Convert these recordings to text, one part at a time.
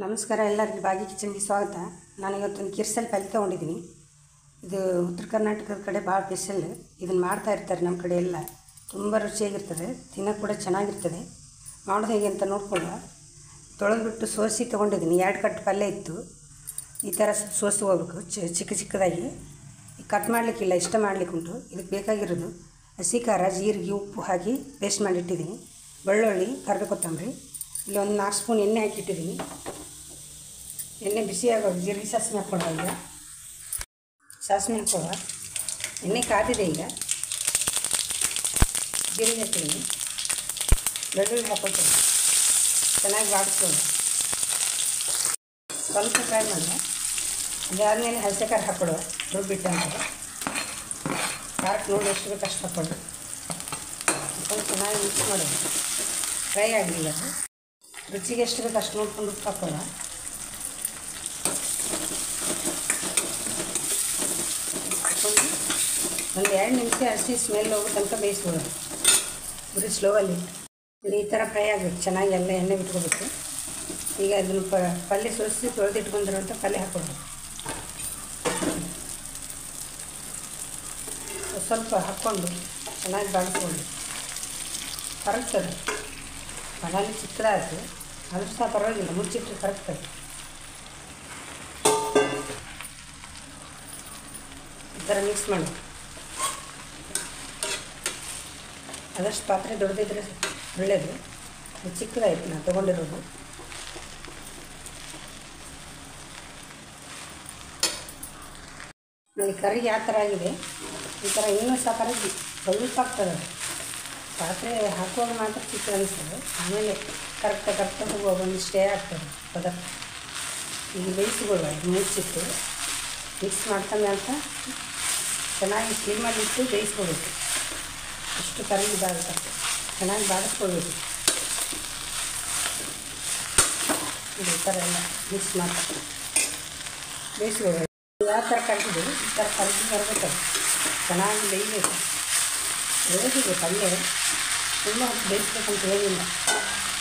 ನಮಸ್ಕಾರ ಎಲ್ಲರಿಗೂ. ಬಾಗಿ ಕಿಚನ್ಗೆ ಸ್ವಾಗತ. ನಾನು ಇವತ್ತೊಂದು ಕಿರ್ಸಲ್ ಪಲ್ಯ ತೊಗೊಂಡಿದ್ದೀನಿ. ಇದು ಉತ್ತರ ಕರ್ನಾಟಕದ ಕಡೆ ಭಾಳ ಸ್ಪೆಷಲ್ ಇದನ್ನು ಮಾಡ್ತಾ ಇರ್ತಾರೆ ನಮ್ಮ ಕಡೆ ಎಲ್ಲ. ತುಂಬ ರುಚಿಯಾಗಿರ್ತದೆ. ತಿನ್ನೋಕೆ ಕೂಡ ಚೆನ್ನಾಗಿರ್ತದೆ. ಮಾಡೋದು ಹೇಗೆ ಅಂತ ನೋಡ್ಕೊಳ್ಳುವ ತೊಳೆದ್ಬಿಟ್ಟು ಸೋಸಿ ತೊಗೊಂಡಿದ್ದೀನಿ. ಎರಡು ಕಟ್ ಪಲ್ಯ ಇತ್ತು. ಈ ಥರ ಸೋಸಿ ಹೋಗ್ಬೇಕು. ಚಿಕ್ಕ ಚಿಕ್ಕದಾಗಿ. ಕಟ್ ಮಾಡಲಿಕ್ಕಿಲ್ಲ, ಇಷ್ಟ ಮಾಡಲಿಕ್ಕೆ ಉಂಟು. ಇದಕ್ಕೆ ಬೇಕಾಗಿರೋದು ಹಸಿ ಖಾರ, ಜೀರಿಗೆ, ಉಪ್ಪು ಹಾಕಿ ಪೇಸ್ಟ್ ಮಾಡಿಟ್ಟಿದ್ದೀನಿ ಬೆಳ್ಳುಳ್ಳಿ, ಕರ್ದು ಕೊತ್ತಂಬರಿ. ಇಲ್ಲಿ ಒಂದು ನಾಲ್ಕು ಸ್ಪೂನ್ ಎಣ್ಣೆ ಹಾಕಿಟ್ಟಿದ್ದೀನಿ. ಎಣ್ಣೆ ಬಿಸಿ ಆಗೋದು ಜೀರಿಗೆ ಸಾಸಿವೆ ಹಾಕ್ಕೊಳ್ಳೋ ಈಗ ಸಾಸಿವೆ ಹಾಕ್ಕೊಳ್ಳ ಎಣ್ಣೆ ಕಾದಿದೆ ಈಗ. ಜೀರಿಗೆ ಹಾಕ್ತೀನಿ. ಬೆಳ್ಳುಳ್ಳಿ ಹಾಕೊಳ್ತೀನಿ ಚೆನ್ನಾಗಿ ಬಾಡಿಸ್ಕೊಂಡು ಸ್ವಲ್ಪ ಫ್ರೈ ಮಾಡಿದೆ ಅದಾದಮೇಲೆ ಹಸಿ ಖಾರ ಹಾಕ್ಕೊಡುವ ರುಬ್ಬಿಟ್ಟು ಅಂತ ಖಾರಕ್ಕೆ ನೋಡಿ ಎಷ್ಟು ಬೇಕು ಅಷ್ಟು ಹಾಕ್ಕೊಳ್ಳಿ ಸ್ವಲ್ಪ ಚೆನ್ನಾಗಿ ಮಿಕ್ಸ್ ಮಾಡೋದು ಫ್ರೈ ಆಗಲಿಲ್ಲ ರುಚಿಗೆ ಎಷ್ಟು ಬೇಕು ಅಷ್ಟು ನೋಡ್ಕೊಂಡು ಉಪ್ಪು ಹಾಕೋಣ. ಹಾಕೊಂಡು ಒಂದು ಎರಡು ನಿಮಿಷ ಹಸಿ ಸ್ಮೆಲ್ ಹೋಗೋ ತನಕ ಬೇಯಿಸ್ಬೋದು. ಬರೀ ಸ್ಲೋವಲ್ಲಿ ಈ ಥರ ಫ್ರೈ ಆಗಬೇಕು. ಚೆನ್ನಾಗಿ ಎಲ್ಲ ಎಣ್ಣೆ ಬಿಟ್ಕೋಬೇಕು. ಈಗ ಅದನ್ನು ಪ, ಪಲ್ಯ ಸೋಸಿ ತೊಳೆದಿಟ್ಕೊಂಡಿರೋಂಥ ಪಲ್ಯ ಹಾಕ್ಕೊಳ್ಬೇಕು ಸ್ವಲ್ಪ ಹಾಕ್ಕೊಂಡು ಚೆನ್ನಾಗಿ ಬಾಡಿಸ್ಕೊಂಡು ಕರಗ್ತದೆ. ಮನೇಲಿ ಚಿಕ್ಕದಾಯ್ತು ಅದು ಸಹ ಪರವಾಗಿಲ್ಲ ಮುಚ್ಚಿಟ್ಟು ಕರೆಕ್ಟ್ ಈ ಥರ ಮಿಕ್ಸ್ ಮಾಡಿ. ಅದಷ್ಟು ಪಾತ್ರೆ ದೊಡ್ಡದಿದ್ರೆ ಒಳ್ಳೆಯದು ಚಿಕ್ಕದಾಯ್ತು, ನಾನು ತೊಗೊಂಡಿರೋದು. ನನಗೆ ಕರಿ ಯಾವ ಥರ ಆಗಿದೆ. ಈ ಥರ ಇನ್ನೂ ಸಹ ಕರಗಿ ಸ್ವಲ್ಪ ಆಗ್ತದೆ. ಪಾತ್ರೆ ಹಾಕುವಾಗ ಮಾತ್ರ ಚಿಕ್ಕ ಅನಿಸ್ತದೆ ಆಮೇಲೆ ಕರೆಕ್ಟ ಕರೆಕ್ಟ ಹೋಗುವಾಗ ಒಂದು ಸ್ಟೇ ಆಗ್ತದೆ ಪದಾರ್ಥ. ಈಗ ಬೇಯಿಸಿಕೊಳ್ಳುವ ಮುಚ್ಚಿಟ್ಟು. ಮಿಕ್ಸ್ ಮಾಡ್ತಾನೆ ಅಂತ ಚೆನ್ನಾಗಿ ಸಿಮ್ಮಲ್ಲಿಟ್ಟು ಅಷ್ಟು ಇಷ್ಟು ಕರಗಿದಾಗುತ್ತೆ ಚೆನ್ನಾಗಿ ಬಾಡಿಸ್ಕೊಳ್ಬೇಕು ಈ ಥರ ಎಲ್ಲ ಮಿಕ್ಸ್ ಮಾಡಿ ಬೇಯಿಸ್ಕೊಳ್ಬೇಕು ಯಾವ ಥರ ಕರೆದಿದ್ದೀವಿ ಈ ಥರ ಕರೆದು ಬರಬೇಕು ಚೆನ್ನಾಗಿ ಬೇಯಬೇಕು. ಬೇಯಿಸಿದೆ ಪಲ್ಯ, ತುಂಬ ಬೇಯಿಸ್ಬೇಕಂತ ಏನಿಲ್ಲ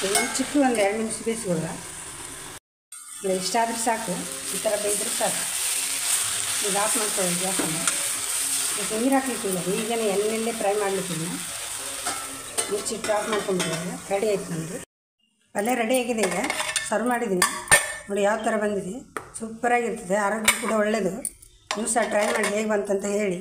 ಒಂದು ಚಿಕ್ಕ ಒಂದು ಎರಡು ನಿಮಿಷ ಬೇಯಿಸ್ಕೊಳ್ಳ ಇಲ್ಲ ಇಷ್ಟಾದರೆ ಸಾಕು. ಈ ಥರ ಬೇಯಿದ್ರೆ ಸಾಕು. ಈಗ ಆಫ್ ಮಾಡ್ಕೊಳ್ಳಿ ಗ್ಯಾಸನ್ನು. ಇದಕ್ಕೆ ನೀರು ಹಾಕ್ಲಿಕ್ಕಿಲ್ಲ. ಈಗನೇ ಎಣ್ಣೆಲ್ಲೇ ಫ್ರೈ ಮಾಡಲಿಕ್ಕಿಲ್ಲ. ಮುಚ್ಚಿಟ್ಟು ಆಫ್ ಮಾಡ್ಕೊಂಡ್ಬಿಟ್ಟಿಲ್ಲ ರೆಡಿ ಆಯ್ತು ನಮ್ಮದು ಪಲ್ಯ ರೆಡಿ ಆಗಿದೆ ಈಗ. ಸರ್ವ್ ಮಾಡಿದ್ದೀನಿ. ನೋಡಿ ಯಾವ ಥರ ಬಂದಿದೆ. ಸೂಪರಾಗಿರ್ತದೆ ಆರೋಗ್ಯ ಕೂಡ ಒಳ್ಳೆಯದು ನೀವು ಸಹ ಟ್ರೈ ಮಾಡಿ ಹೇಗೆ ಬಂತಂತ ಹೇಳಿ.